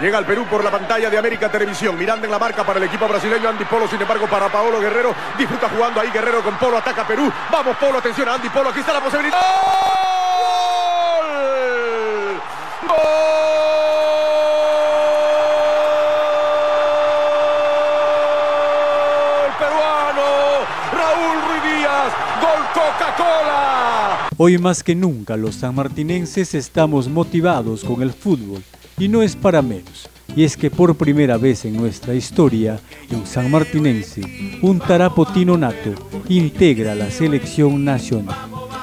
Llega al Perú por la pantalla de América Televisión. Miranda en la marca para el equipo brasileño. Andy Polo, sin embargo, para Paolo Guerrero. Disfruta jugando ahí Guerrero con Polo. Ataca Perú. Vamos, Polo. Atención a Andy Polo. Aquí está la posibilidad. ¡Gol! ¡Gol! Hoy más que nunca los sanmartinenses estamos motivados con el fútbol y no es para menos. Y es que por primera vez en nuestra historia, un sanmartinense, un tarapotino nato, integra la selección nacional.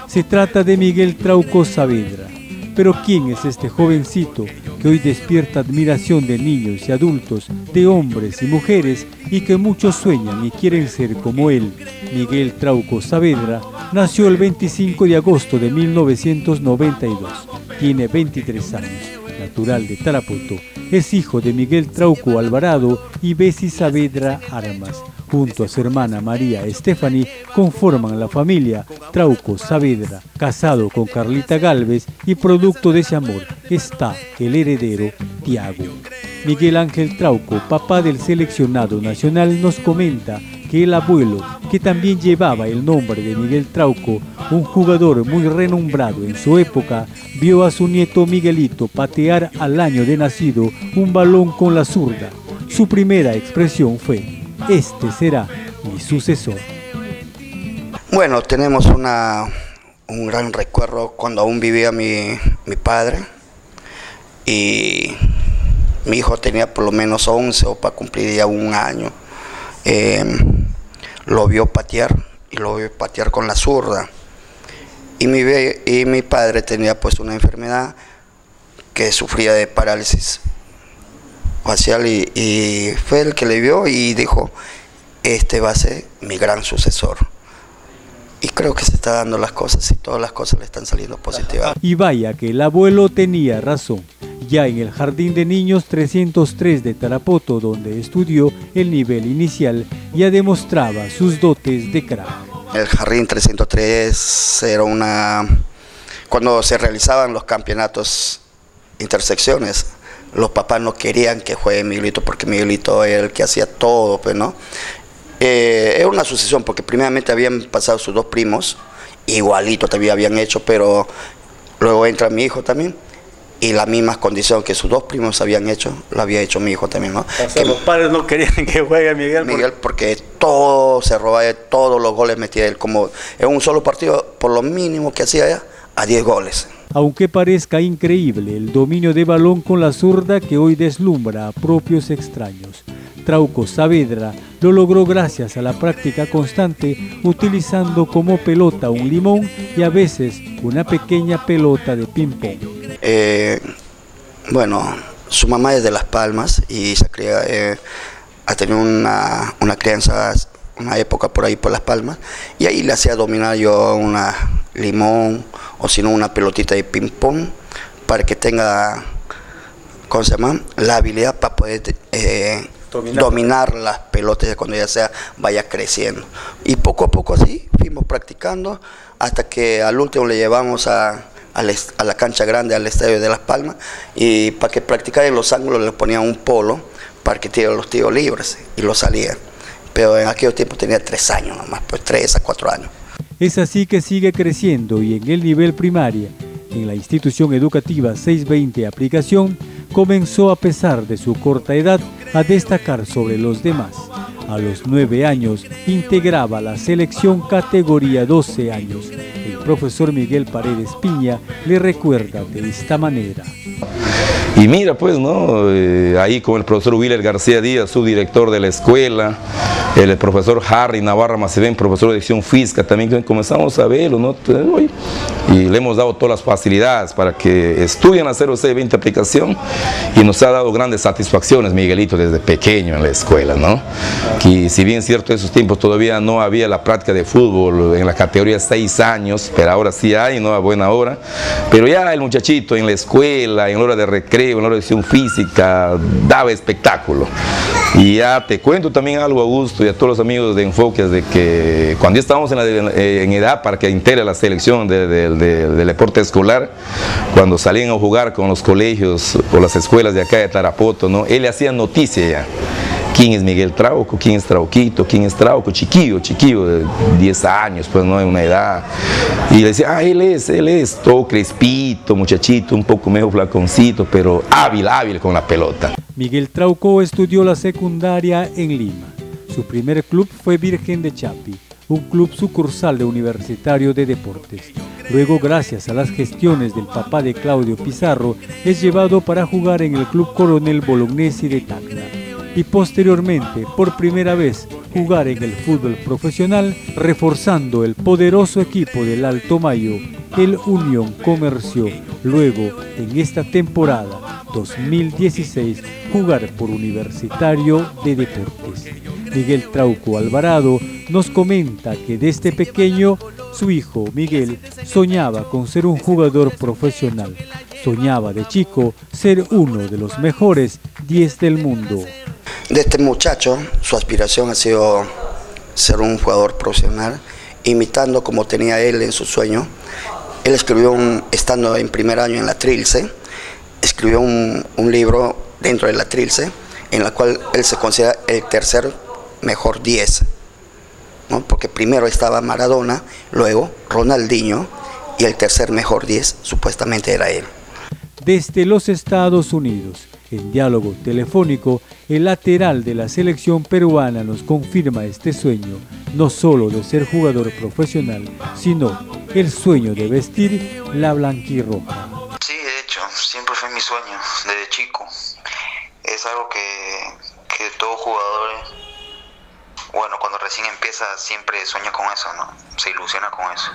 Se trata de Miguel Trauco Saavedra. Pero ¿quién es este jovencito que hoy despierta admiración de niños y adultos, de hombres y mujeres y que muchos sueñan y quieren ser como él? Miguel Trauco Saavedra nació el 25 de agosto de 1992. Tiene 23 años natural de Tarapoto, es hijo de Miguel Trauco Alvarado y Bessie Saavedra Armas. Junto a su hermana María Estefani conforman la familia Trauco Saavedra, casado con Carlita Galvez y producto de ese amor está el heredero Tiago. Miguel Ángel Trauco, papá del seleccionado nacional, nos comenta el abuelo, que también llevaba el nombre de Miguel Trauco, un jugador muy renombrado en su época, vio a su nieto Miguelito patear al año de nacido un balón con la zurda. Su primera expresión fue, este será mi sucesor. Bueno, tenemos una, un gran recuerdo cuando aún vivía mi, mi padre y mi hijo tenía por lo menos 11 o para cumplir ya un año. Eh, lo vio patear y lo vio patear con la zurda. Y mi, y mi padre tenía pues una enfermedad que sufría de parálisis facial y, y fue el que le vio y dijo, este va a ser mi gran sucesor. Y creo que se está dando las cosas y todas las cosas le están saliendo positivas. Y vaya que el abuelo tenía razón. Ya en el Jardín de Niños 303 de Tarapoto, donde estudió el nivel inicial, ya demostraba sus dotes de crack. El Jardín 303 era una... Cuando se realizaban los campeonatos intersecciones, los papás no querían que juegue Miguelito porque Miguelito era el que hacía todo, pues, ¿no? Eh, era una sucesión porque primeramente habían pasado sus dos primos, igualito también habían hecho, pero luego entra mi hijo también y la misma condición que sus dos primos habían hecho, lo había hecho mi hijo también, ¿no? O sea, los padres no querían que juegue Miguel. Miguel porque todo se robaba, todos los goles metía él, como en un solo partido, por lo mínimo que hacía ya, a 10 goles. Aunque parezca increíble el dominio de balón con la zurda que hoy deslumbra a propios extraños. Trauco Saavedra lo logró gracias a la práctica constante utilizando como pelota un limón y a veces una pequeña pelota de ping-pong. Eh, bueno, su mamá es de Las Palmas y se cría, eh, ha tenido una, una crianza, una época por ahí por Las Palmas y ahí le hacía dominar yo una limón o si no una pelotita de ping-pong para que tenga, ¿cómo se llama? La habilidad para poder... Eh, dominar. dominar. las pelotas cuando ya sea vaya creciendo. Y poco a poco así fuimos practicando hasta que al último le llevamos a, a, la cancha grande, al estadio de Las Palmas, y para que practicara en los ángulos le ponían un polo para que tire los tiros libres y lo salía. Pero en aquellos tiempos tenía tres años nomás, pues tres a cuatro años. Es así que sigue creciendo y en el nivel primaria, en la institución educativa 620 aplicación, comenzó a pesar de su corta edad a destacar sobre los demás. A los nueve años integraba la selección categoría 12 años. El profesor Miguel Paredes Piña le recuerda de esta manera. Y mira, pues, ¿no? Eh, ahí con el profesor Willer García Díaz, subdirector de la escuela, el profesor Harry Navarra Macedén, profesor de edición física, también comenzamos a verlo, ¿no? Y le hemos dado todas las facilidades para que estudien a 0C20 aplicación y nos ha dado grandes satisfacciones, Miguelito, desde pequeño en la escuela, ¿no? Y si bien cierto, en esos tiempos todavía no había la práctica de fútbol en la categoría 6 años, pero ahora sí hay, ¿no? A buena hora. Pero ya el muchachito en la escuela, en la hora de recreo, en la de física, daba espectáculo. Y ya te cuento también algo, Augusto, y a todos los amigos de Enfoques, de que cuando estábamos en, eh, edad para que integre la selección del deporte escolar, cuando salían a jugar con los colegios o las escuelas de acá de Tarapoto, ¿no? él hacía noticia ya quién es Miguel Trauco, quién es Trauquito, quién es Trauco, chiquillo, chiquillo de 10 años, pues no, en una edad. Y le decía, ah, él es, él es todo crespito, muchachito, un poco medio flaconcito, pero hábil, hábil con la pelota. Miguel Trauco estudió la secundaria en Lima. Su primer club fue Virgen de Chapi, un club sucursal de Universitario de Deportes. Luego, gracias a las gestiones del papá de Claudio Pizarro, es llevado para jugar en el Club Coronel Bolognesi de Tacna y posteriormente, por primera vez, jugar en el fútbol profesional, reforzando el poderoso equipo del Alto Mayo, el Unión Comercio. Luego, en esta temporada 2016, jugar por Universitario de Deportes. Miguel Trauco Alvarado nos comenta que desde pequeño su hijo Miguel soñaba con ser un jugador profesional. Soñaba de chico ser uno de los mejores 10 del mundo de este muchacho, su aspiración ha sido ser un jugador profesional, imitando como tenía él en su sueño. Él escribió, un, estando en primer año en la Trilce, escribió un, libro dentro de la Trilce, en la cual él se considera el tercer mejor 10. ¿no? Porque primero estaba Maradona, luego Ronaldinho, y el tercer mejor 10 supuestamente era él. Desde los Estados Unidos, en diálogo telefónico, el lateral de la selección peruana nos confirma este sueño, no solo de ser jugador profesional, sino el sueño de vestir la blanquirroja. Sí, de hecho, siempre fue mi sueño desde chico. Es algo que, que todo jugador, bueno, cuando recién empieza siempre sueña con eso, ¿no? Se ilusiona con eso.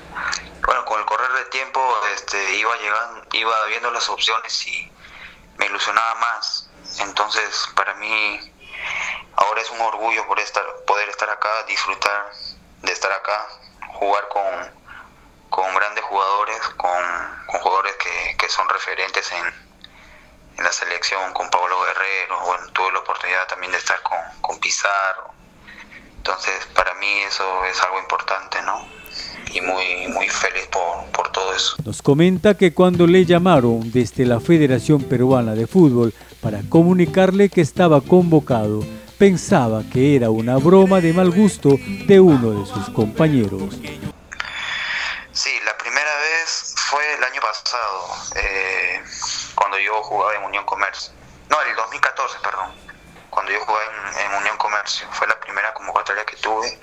Bueno, con el correr del tiempo este, iba llegando, iba viendo las opciones y me ilusionaba más. Entonces, para mí, ahora es un orgullo por estar, poder estar acá, disfrutar de estar acá, jugar con, con grandes jugadores, con, jugadores que, que, son referentes en, en, la selección, con Pablo Guerrero, bueno, tuve la oportunidad también de estar con, con Pizarro. Entonces, para mí eso es algo importante, ¿no? Y muy, muy feliz por, por todo eso. Nos comenta que cuando le llamaron desde la Federación Peruana de Fútbol para comunicarle que estaba convocado, pensaba que era una broma de mal gusto de uno de sus compañeros. Sí, la primera vez fue el año pasado, eh, cuando yo jugaba en Unión Comercio. No, el 2014, perdón. Cuando yo jugaba en, en Unión Comercio. Fue la primera convocatoria que tuve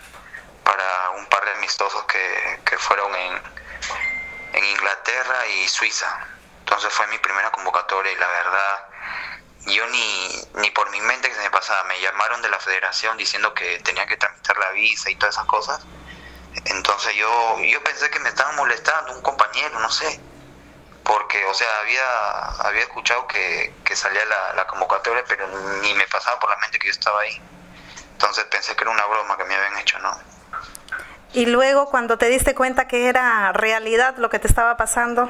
para un par de amistosos que, que fueron en, en Inglaterra y Suiza. Entonces fue mi primera convocatoria y la verdad, yo ni, ni por mi mente que se me pasaba, me llamaron de la federación diciendo que tenía que tramitar la visa y todas esas cosas. Entonces yo, yo pensé que me estaban molestando, un compañero, no sé. Porque, o sea, había, había escuchado que, que salía la, la convocatoria, pero ni me pasaba por la mente que yo estaba ahí. Entonces pensé que era una broma que me habían hecho, ¿no? Y luego cuando te diste cuenta que era realidad lo que te estaba pasando.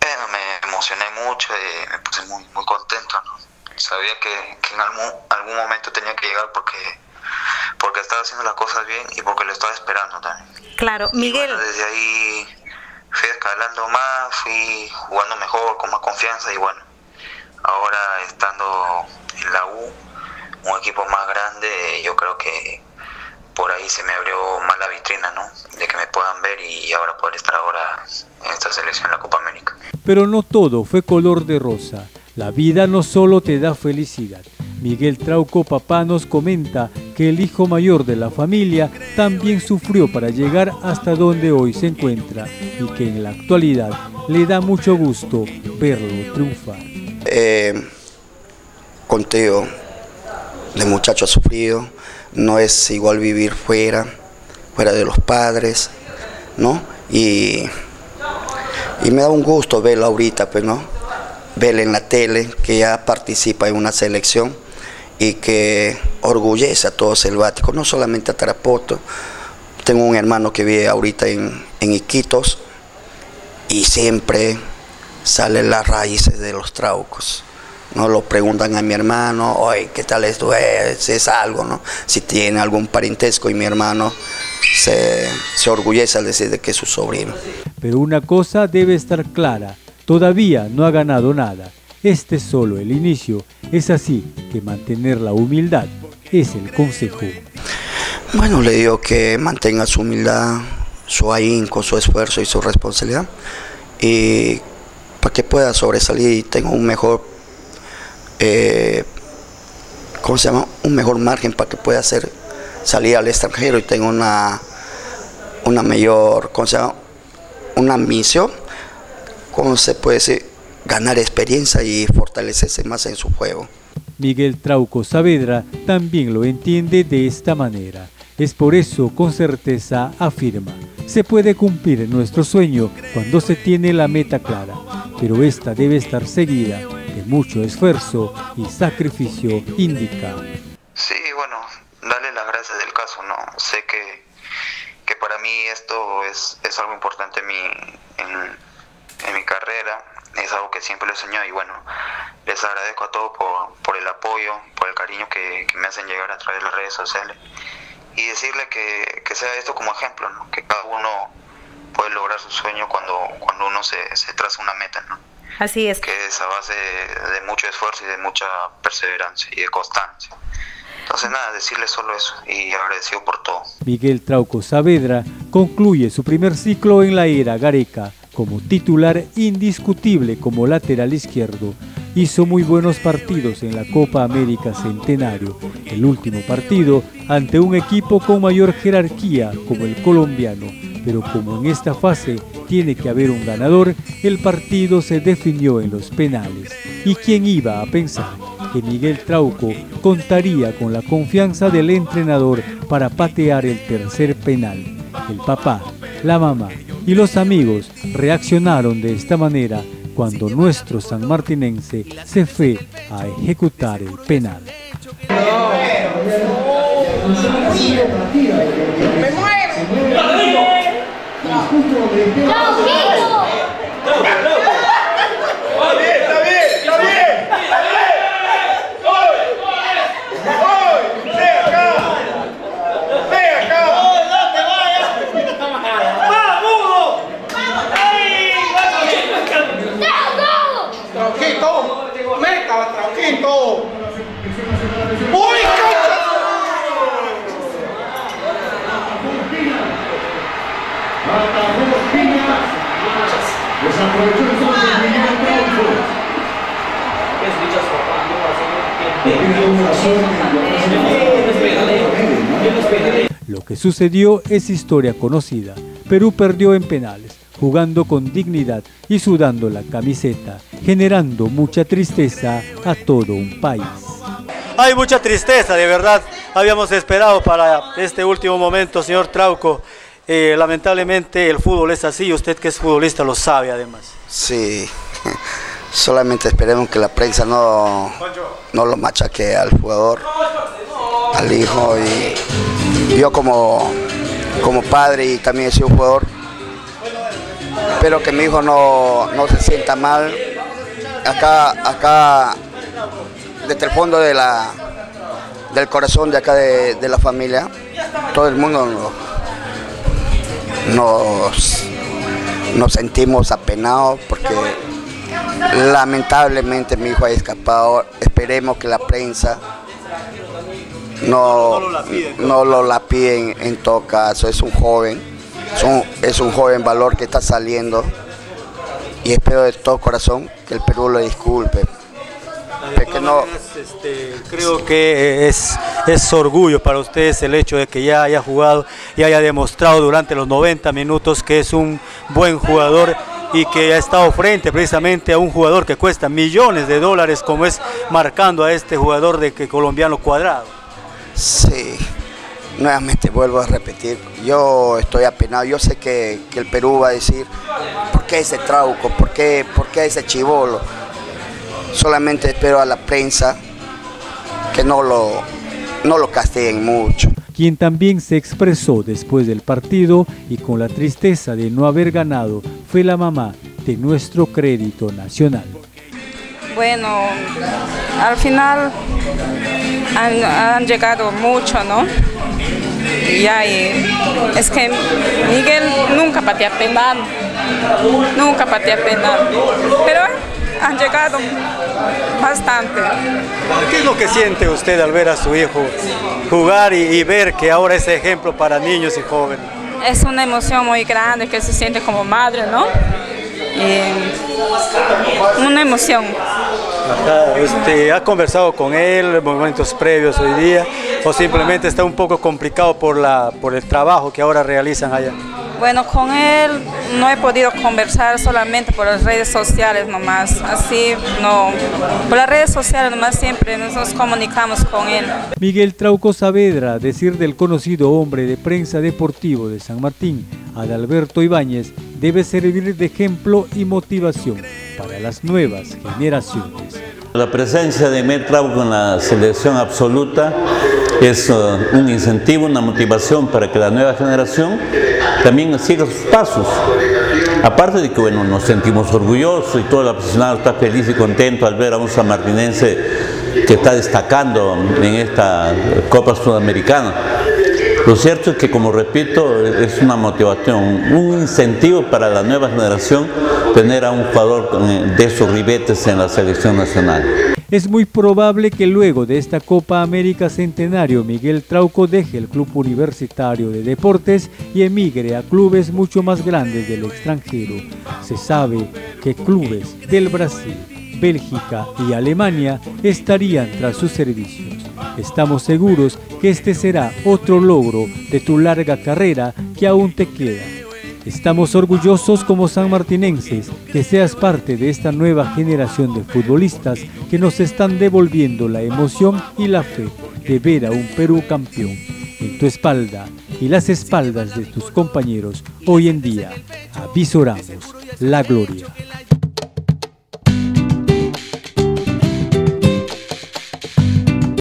Bueno, me emocioné mucho y me puse muy, muy contento, ¿no? Sabía que, en algún, algún momento tenía que llegar porque, porque estaba haciendo las cosas bien y porque lo estaba esperando también. Claro, Miguel. desde ahí fui escalando más, fui jugando mejor, con más confianza y bueno, ahora estando en la U, un equipo más grande, yo creo que por ahí se me abrió más la vitrina, ¿no? De que me puedan ver y ahora poder estar ahora en esta selección en la Copa América. Pero no todo fue color de rosa. La vida no solo te da felicidad. Miguel Trauco Papá nos comenta que el hijo mayor de la familia también sufrió para llegar hasta donde hoy se encuentra y que en la actualidad le da mucho gusto verlo triunfar. Eh, conteo de muchachos sufrido, no es igual vivir fuera, fuera de los padres, ¿no? Y, y me da un gusto verlo ahorita, pues, ¿no? Verle en la tele, que ya participa en una selección y que orgullece a todo selvático, no solamente a Tarapoto. Tengo un hermano que vive ahorita en, en Iquitos y siempre salen las raíces de los traucos, no lo preguntan a mi hermano, oye, ¿qué tal esto es? Es algo, ¿no? Si tiene algún parentesco y mi hermano se, se orgullece al decir de que es su sobrino. Pero una cosa debe estar clara, todavía no ha ganado nada. Este es solo el inicio. Es así que mantener la humildad es el consejo. Bueno, le digo que mantenga su humildad, su ahínco, su esfuerzo y su responsabilidad. Y para que pueda sobresalir y tenga un mejor, eh, ¿cómo se llama? Un mejor margen para que pueda hacer, salir al extranjero y tenga una, una mayor, ¿cómo se llama? Una misión, ¿cómo se puede? Ganar experiencia y fortalecerse más en su juego. Miguel Trauco Saavedra también lo entiende de esta manera. Es por eso, con certeza, afirma, se puede cumplir nuestro sueño cuando se tiene la meta clara, pero esta debe estar seguida mucho esfuerzo y sacrificio, indica. Sí, bueno, dale las gracias del caso, ¿no? Sé que, que para mí esto es, es algo importante en mi, en, mi carrera, es algo que siempre lo he soñado y bueno, les agradezco a todos por, por el apoyo, por el cariño que, me hacen llegar a través de las redes sociales y decirle que, que sea esto como ejemplo, que cada uno puede lograr su sueño cuando, cuando uno se, se traza una meta. ¿no? Así es. Que es a base de, de mucho esfuerzo y de mucha perseverancia y de constancia. Entonces nada, decirle solo eso y agradecido por todo. Miguel Trauco Saavedra concluye su primer ciclo en la era Gareca como titular indiscutible como lateral izquierdo. Hizo muy buenos partidos en la Copa América Centenario, el último partido ante un equipo con mayor jerarquía como el colombiano, pero como en esta fase tiene que haber un ganador, el partido se definió en los penales. ¿Y quién iba a pensar que Miguel Trauco contaría con la confianza del entrenador para patear el tercer penal? El papá, la mamá y los amigos reaccionaron de esta manera cuando nuestro sanmartinense se fue a ejecutar el penal. ¡Me Não, Vitor! Não, não! Lo que sucedió es historia conocida. Perú perdió en penales, jugando con dignidad y sudando la camiseta, generando mucha tristeza a todo un país. Hay mucha tristeza, de verdad. Habíamos esperado para este último momento, señor Trauco. Eh, lamentablemente el fútbol es así, usted que es futbolista lo sabe además. Sí, solamente esperemos que la prensa no, no lo machaque al jugador, al hijo y yo como, como padre y también he sido jugador, espero que mi hijo no, no se sienta mal. Acá, acá, desde el fondo de la, del corazón de acá de, de la familia, todo el mundo nos, nos sentimos apenados porque lamentablemente mi hijo ha escapado. Esperemos que la prensa no, no lo la piden en todo caso. Es un joven, es un, es un joven valor que está saliendo y espero de todo corazón que el Perú lo disculpe. Que no... este, creo que es, es orgullo para ustedes el hecho de que ya haya jugado y haya demostrado durante los 90 minutos que es un buen jugador y que ha estado frente precisamente a un jugador que cuesta millones de dólares como es marcando a este jugador de que colombiano cuadrado. Sí, nuevamente vuelvo a repetir, yo estoy apenado, yo sé que, que el Perú va a decir, ¿por qué ese trauco? ¿Por qué, por qué ese chivolo? Solamente espero a la prensa que no lo, no lo castiguen mucho. Quien también se expresó después del partido y con la tristeza de no haber ganado fue la mamá de nuestro crédito nacional. Bueno, al final han, llegado mucho, ¿no? Y ahí, es que Miguel nunca patea penal, nunca patea penal, pero han llegado bastante. ¿Qué es lo que siente usted al ver a su hijo jugar y, ver que ahora es ejemplo para niños y jóvenes? Es una emoción muy grande que se siente como madre, ¿no? una emoción. ¿Usted ha conversado con él en momentos previos hoy día o simplemente está un poco complicado por, la, por el trabajo que ahora realizan allá? Bueno, con él no he podido conversar solamente por las redes sociales nomás, así no, por las redes sociales nomás siempre nos comunicamos con él. Miguel Trauco Saavedra, decir del conocido hombre de prensa deportivo de San Martín, Adalberto Ibáñez, debe servir de ejemplo y motivación para las nuevas generaciones. La presencia de Miguel Trauco en la selección absoluta es uh, un incentivo, una motivación para que la nueva generación también siga sus pasos. Aparte de que bueno, nos sentimos orgullosos y todo el aficionado está feliz y contento al ver a un sanmartinense que está destacando en esta Copa Sudamericana. Lo cierto es que, como repito, es una motivación, un incentivo para la nueva generación tener a un jugador de esos ribetes en la selección nacional. Es muy probable que luego de esta Copa América Centenario Miguel Trauco deje el Club Universitario de Deportes y emigre a clubes mucho más grandes del extranjero. Se sabe que clubes del Brasil, Bélgica y Alemania estarían tras sus servicios. Estamos seguros que este será otro logro de tu larga carrera que aún te queda. Estamos orgullosos como sanmartinenses que seas parte de esta nueva generación de futbolistas que nos están devolviendo la emoción y la fe de ver a un Perú campeón. En tu espalda y las espaldas de tus compañeros, hoy en día avisoramos la gloria.